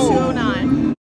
Oh. own.